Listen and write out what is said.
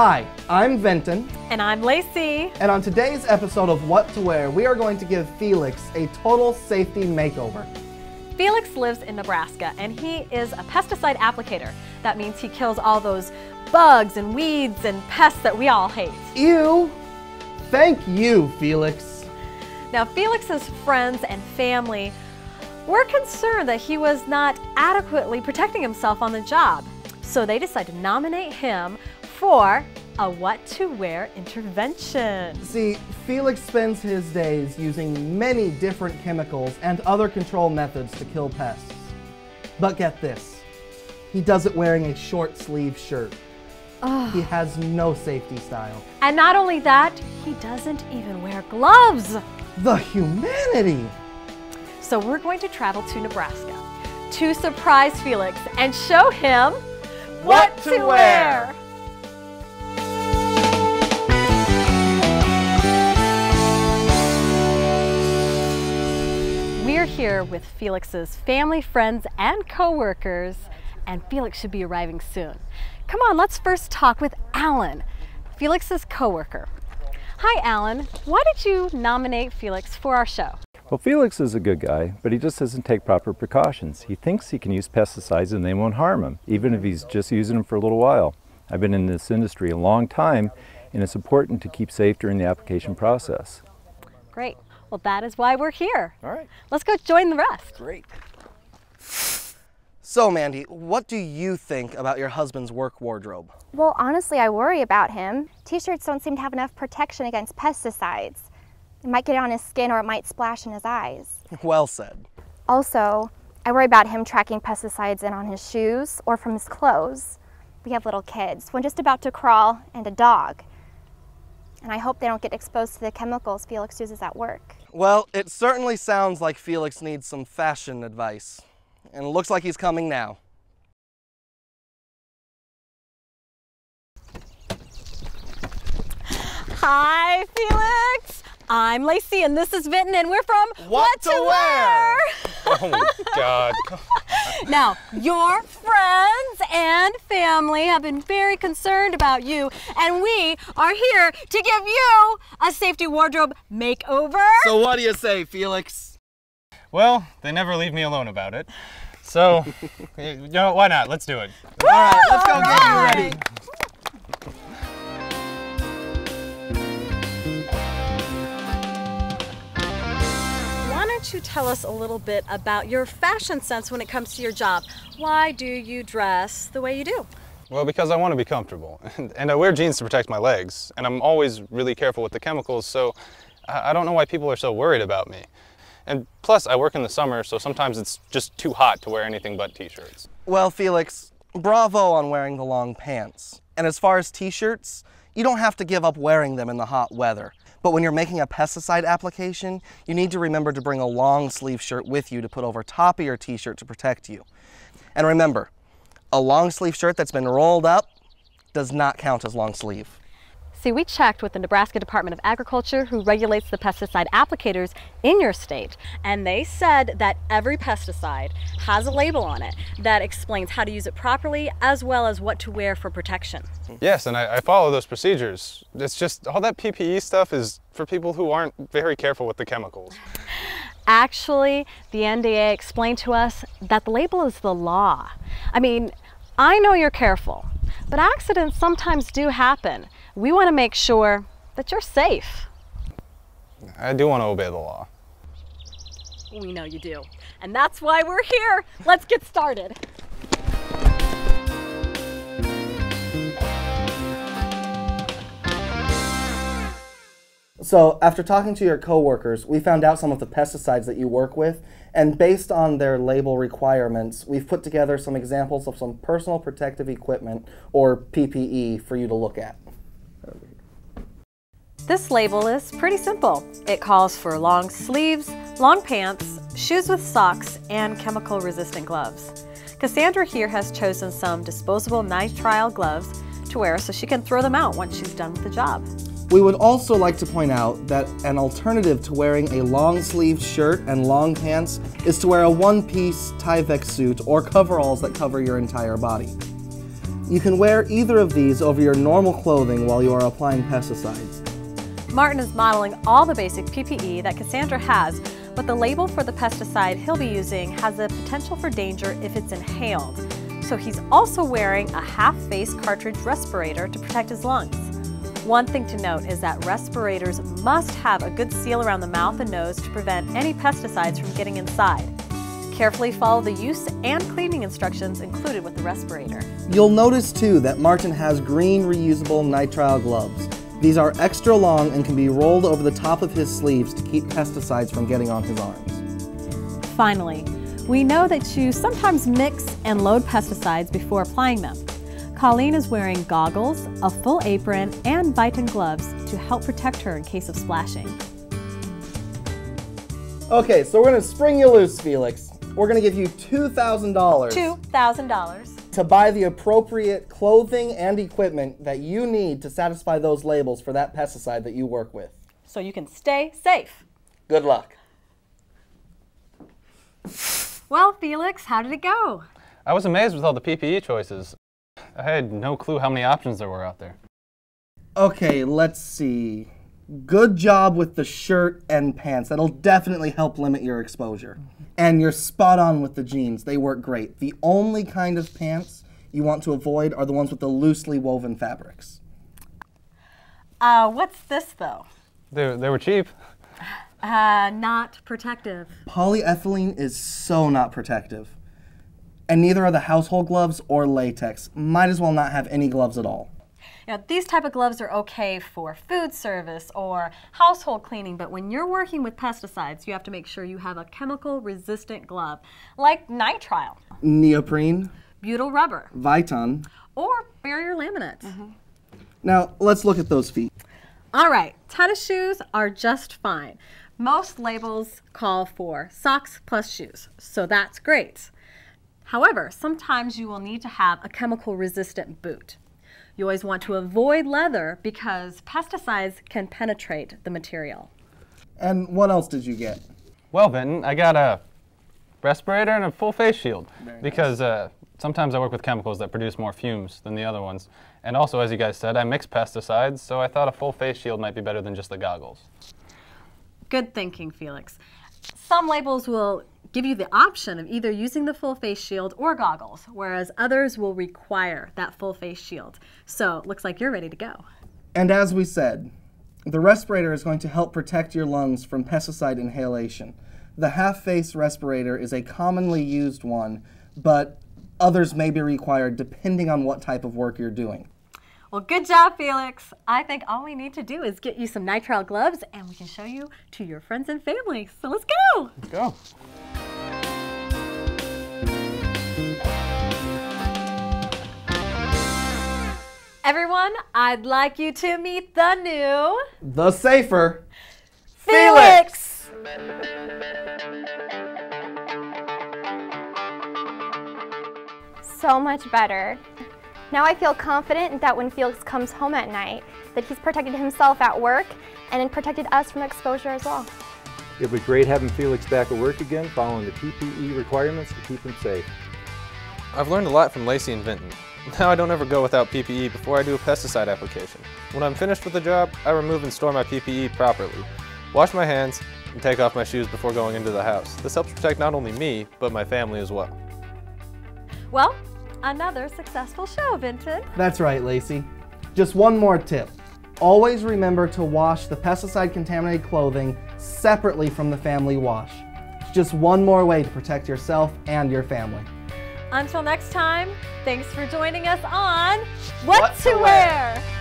Hi, I'm Vinton. And I'm Lacey. And on today's episode of What to Wear, we are going to give Felix a total safety makeover. Felix lives in Nebraska and he is a pesticide applicator. That means he kills all those bugs and weeds and pests that we all hate. Ew! Thank you, Felix. Now, Felix's friends and family were concerned that he was not adequately protecting himself on the job. So they decided to nominate him for a what to wear intervention. See, Felix spends his days using many different chemicals and other control methods to kill pests. But get this, he does it wearing a short sleeve shirt. Oh. He has no safety style. And not only that, he doesn't even wear gloves. The humanity! So we're going to travel to Nebraska to surprise Felix and show him what, what to, to wear. We're here with Felix's family, friends, and coworkers, and Felix should be arriving soon. Come on, let's first talk with Alan, Felix's coworker. Hi, Alan. Why did you nominate Felix for our show? Well, Felix is a good guy, but he just doesn't take proper precautions. He thinks he can use pesticides and they won't harm him, even if he's just using them for a little while. I've been in this industry a long time, and it's important to keep safe during the application process. Great. Well, that is why we're here. All right. Let's go join the rest. Great. So, Mandy, what do you think about your husband's work wardrobe? Well, honestly, I worry about him. T-shirts don't seem to have enough protection against pesticides. It might get on his skin or it might splash in his eyes. Well said. Also, I worry about him tracking pesticides in on his shoes or from his clothes. We have little kids, one just about to crawl, and a dog. And I hope they don't get exposed to the chemicals Felix uses at work. Well, it certainly sounds like Felix needs some fashion advice. And it looks like he's coming now. Hi, Felix. I'm Lacey and this is Vinton and we're from What, what to, to wear. wear. oh God. now, your friends and family have been very concerned about you and we are here to give you a safety wardrobe makeover. So what do you say, Felix? Well, they never leave me alone about it. So, you know, why not? Let's do it. All right, let's go get you ready. Don't you tell us a little bit about your fashion sense when it comes to your job? Why do you dress the way you do? Well, because I want to be comfortable. And I wear jeans to protect my legs. And I'm always really careful with the chemicals, so I don't know why people are so worried about me. And plus, I work in the summer, so sometimes it's just too hot to wear anything but t-shirts. Well, Felix, bravo on wearing the long pants. And as far as t-shirts, you don't have to give up wearing them in the hot weather. But when you're making a pesticide application, you need to remember to bring a long sleeve shirt with you to put over top of your t-shirt to protect you. And remember, a long sleeve shirt that's been rolled up does not count as long sleeve. See, we checked with the Nebraska Department of Agriculture who regulates the pesticide applicators in your state, and they said that every pesticide has a label on it that explains how to use it properly as well as what to wear for protection. Yes, and I, I follow those procedures. It's just all that PPE stuff is for people who aren't very careful with the chemicals. Actually, the NDA explained to us that the label is the law. I mean, I know you're careful, but accidents sometimes do happen. We want to make sure that you're safe. I do want to obey the law. We know you do. And that's why we're here. Let's get started. So, after talking to your coworkers, we found out some of the pesticides that you work with, and based on their label requirements, we've put together some examples of some personal protective equipment, or PPE, for you to look at. This label is pretty simple. It calls for long sleeves, long pants, shoes with socks, and chemical resistant gloves. Cassandra here has chosen some disposable nitrile gloves to wear so she can throw them out once she's done with the job. We would also like to point out that an alternative to wearing a long sleeved shirt and long pants is to wear a one piece Tyvek suit or coveralls that cover your entire body. You can wear either of these over your normal clothing while you are applying pesticides. Martin is modeling all the basic PPE that Cassandra has, but the label for the pesticide he'll be using has the potential for danger if it's inhaled. So he's also wearing a half-face cartridge respirator to protect his lungs. One thing to note is that respirators must have a good seal around the mouth and nose to prevent any pesticides from getting inside. Carefully follow the use and cleaning instructions included with the respirator. You'll notice too that Martin has green reusable nitrile gloves. These are extra long and can be rolled over the top of his sleeves to keep pesticides from getting on his arms. Finally, we know that you sometimes mix and load pesticides before applying them. Colleen is wearing goggles, a full apron, and Viton gloves to help protect her in case of splashing. Okay, so we're gonna spring you loose, Felix. We're gonna give you $2,000 $2,000. To buy the appropriate clothing and equipment that you need to satisfy those labels for that pesticide that you work with. So you can stay safe. Good luck. Well, Felix, how did it go? I was amazed with all the PPE choices. I had no clue how many options there were out there. Okay, let's see. Good job with the shirt and pants. That'll definitely help limit your exposure. And you're spot on with the jeans. They work great. The only kind of pants you want to avoid are the ones with the loosely woven fabrics. Uh, what's this though? They, they were cheap. Uh, not protective. Polyethylene is so not protective. And neither are the household gloves or latex. Might as well not have any gloves at all. You know, these type of gloves are okay for food service or household cleaning, but when you're working with pesticides, you have to make sure you have a chemical resistant glove like nitrile, Neoprene, butyl rubber, Viton. or barrier laminate. Mm-hmm. Now, let's look at those feet. All right, tennis shoes are just fine. Most labels call for socks plus shoes, so that's great. However, sometimes you will need to have a chemical resistant boot. You always want to avoid leather because pesticides can penetrate the material. And what else did you get? Well, Benton, I got a respirator and a full face shield because uh, sometimes I work with chemicals that produce more fumes than the other ones. And also, as you guys said, I mix pesticides, so I thought a full face shield might be better than just the goggles. Good thinking, Felix. Some labels will give you the option of either using the full face shield or goggles, whereas others will require that full face shield. So, it looks like you're ready to go. And as we said, the respirator is going to help protect your lungs from pesticide inhalation. The half face respirator is a commonly used one, but others may be required depending on what type of work you're doing. Well, good job, Felix. I think all we need to do is get you some nitrile gloves and we can show you to your friends and family. So let's go. Let's go. Everyone, I'd like you to meet the new The safer. Felix. So much better. Now I feel confident that when Felix comes home at night, that he's protected himself at work and then protected us from exposure as well. It'll be great having Felix back at work again, following the PPE requirements to keep him safe. I've learned a lot from Lacey and Vinton. Now I don't ever go without PPE before I do a pesticide application. When I'm finished with the job, I remove and store my PPE properly. Wash my hands and take off my shoes before going into the house. This helps protect not only me, but my family as well. Well, another successful show, Vinton. That's right, Lacey. Just one more tip. Always remember to wash the pesticide contaminated clothing separately from the family wash. It's just one more way to protect yourself and your family. Until next time, thanks for joining us on What What, to to Wear. wear.